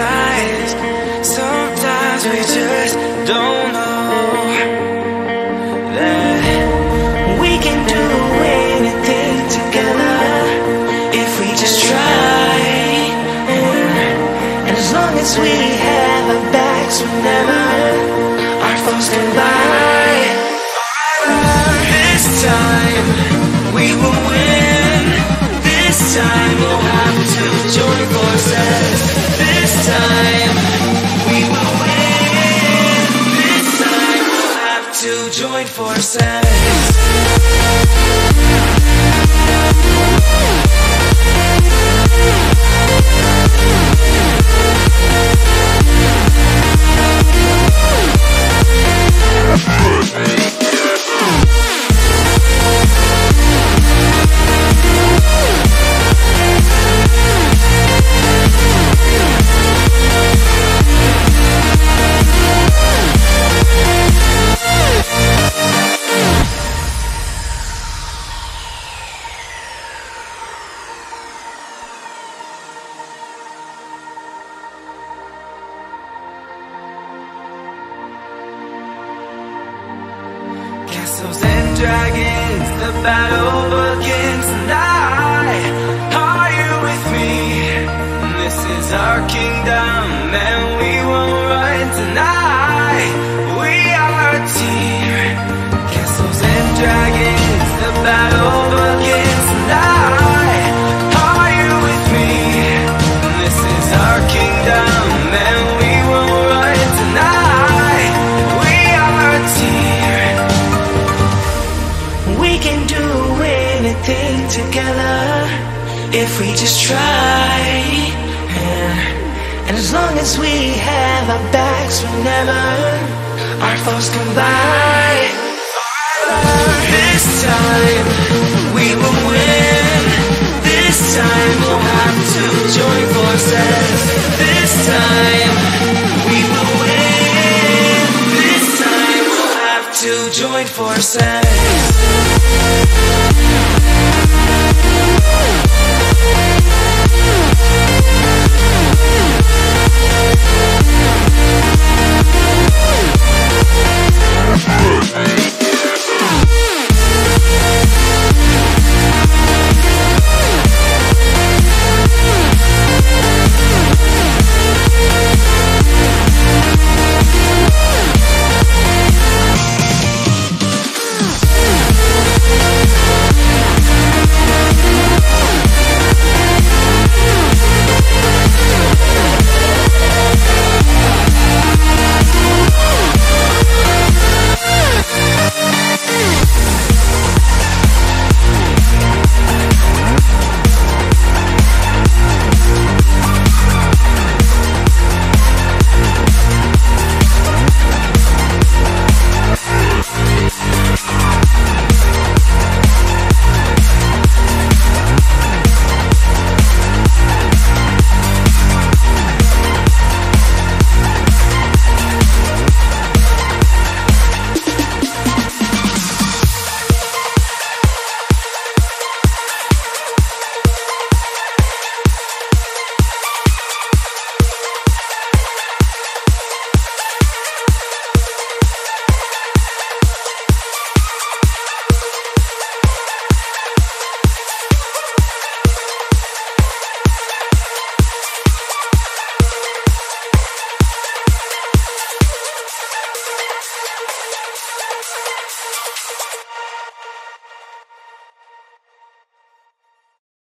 sometimes, sometimes we just don't know that we can do anything together if we just try. And as long as we have our backs, whenever our thoughts collide, this time we will win. This time we'll time. Castles and dragons, the battle begins tonight. Are you with me? This is our kingdom, and we won't run tonight. Can do anything together if we just try. Yeah. And as long as we have our backs whenever our foes come by. This time we will win. This time we'll have to join forces. This time we will win. This time we'll have to join forces. Yeah.